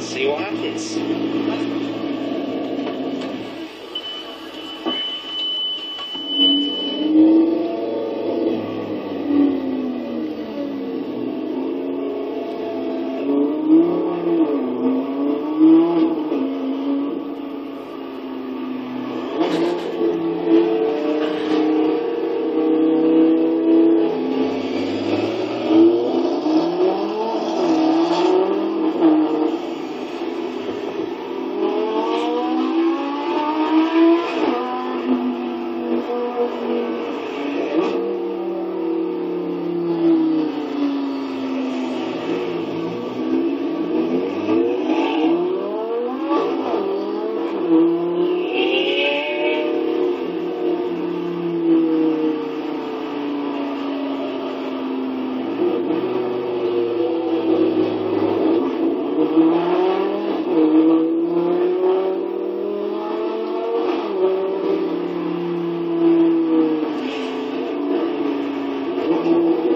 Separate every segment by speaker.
Speaker 1: See what happens.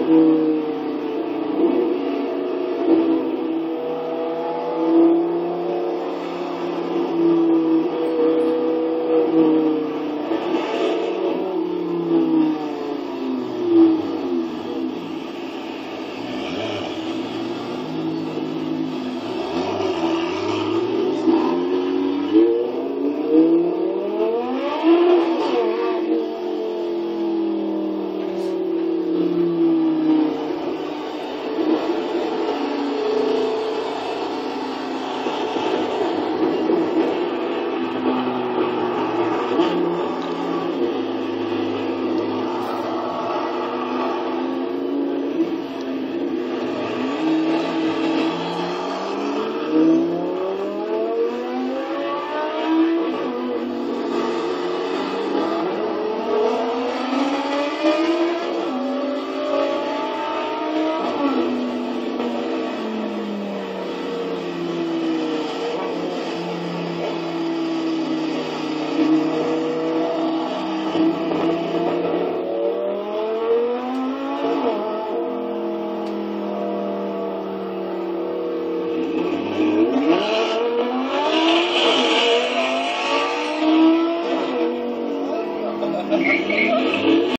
Speaker 1: Mm-hmm.